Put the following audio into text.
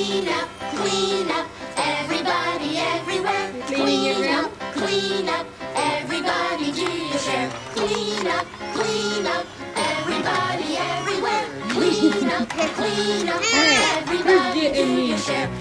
Clean up, clean up, everybody everywhere. Clean up, clean up, everybody do your share. Clean up, clean up, everybody everywhere. Clean up, clean up, everybody do your share.